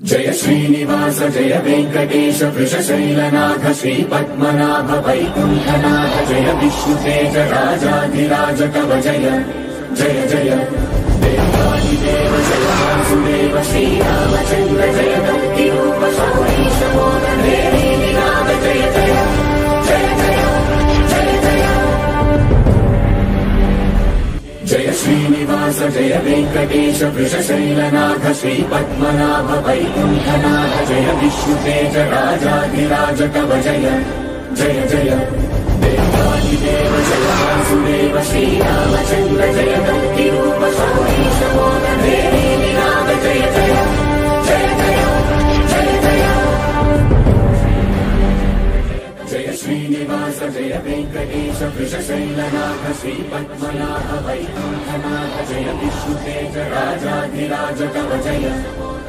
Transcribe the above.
जय श्रीनिवास जय वेङ्कटेश वृषशैलनाथ श्रीपद्मनाभ वैकुण्ठनाथ जय विष्णुतेज राजाधिराज कव जय। जय जय जय श्रीनिवास जय वेङ्कटेश वृषशैलनाथ श्रीपद्मनाभ वैकुण्ठनाथ जय विष्णुतेज राजाधिराज कव जय। जय जय। देवादिदेव जय वासुदेव श्रीरामचन्द्र जय श्रीनिवास जय वेङ्कटेश वृषशैलनाथ श्रीपद्मनाभ वैकुण्ठनाथ जय विष्णुतेज राजाधिराज जय जय